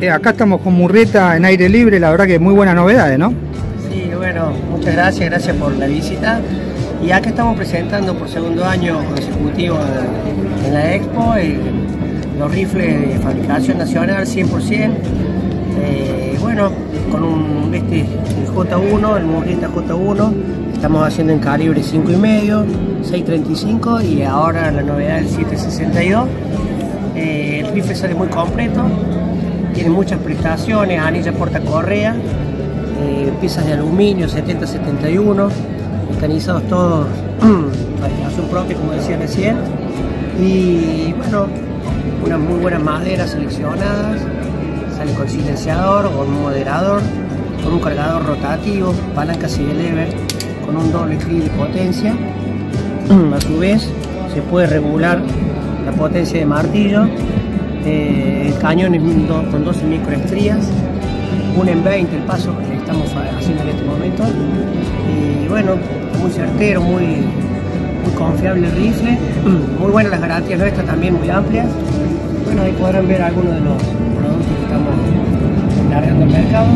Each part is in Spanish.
Eh, acá estamos con Murrieta en aire libre, la verdad que muy buenas novedades, ¿no? Sí, bueno, muchas gracias, gracias por la visita. Y acá estamos presentando por segundo año consecutivo en la Expo los rifles de fabricación nacional 100%. Eh, bueno, con un este, el J1, el Murrieta J1, estamos haciendo en calibre 5,5, 6.35 y ahora la novedad del 762. Eh, el rifle sale muy completo, tiene muchas prestaciones, anilla porta correa, eh, piezas de aluminio 70-71, mecanizados todos, fabricación propia como decía recién, y bueno, unas muy buenas maderas seleccionadas, sale con silenciador, con un moderador, con un cargador rotativo, palancas y de lever, con un doble clic de potencia, a su vez se puede regular la potencia de martillo, eh, el cañón es con 12 microestrías, un en 20 el paso que estamos haciendo en este momento, y bueno, muy certero, muy, muy confiable el rifle, muy buenas las garantías nuestras también, muy amplias, bueno, ahí podrán ver algunos de los productos que estamos largando al mercado.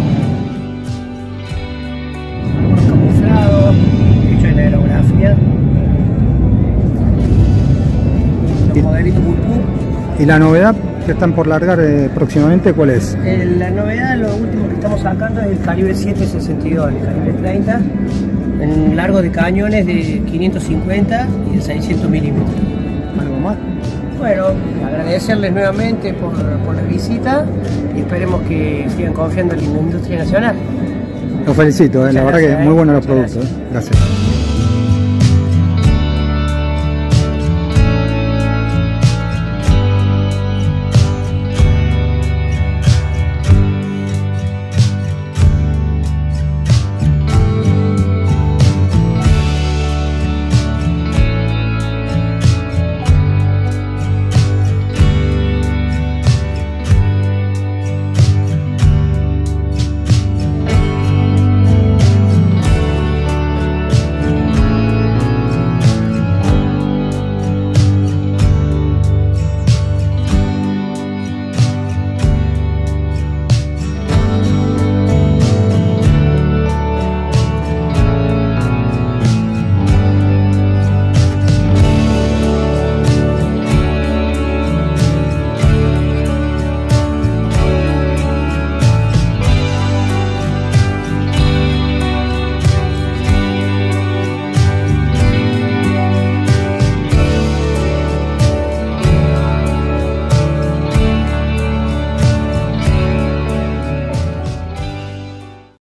Algunos camuflados, hechos en aerografía. Los modelitos ¿Y la novedad que están por largar eh, próximamente cuál es? Eh, la novedad, lo último que estamos sacando es el calibre 762, el calibre 30, en largo de cañones de 550 y de 600 milímetros. ¿Algo más? Bueno, agradecerles nuevamente por, la visita y esperemos que sigan confiando en la industria nacional. Los felicito, eh, la verdad que muy buenos los productos. Gracias.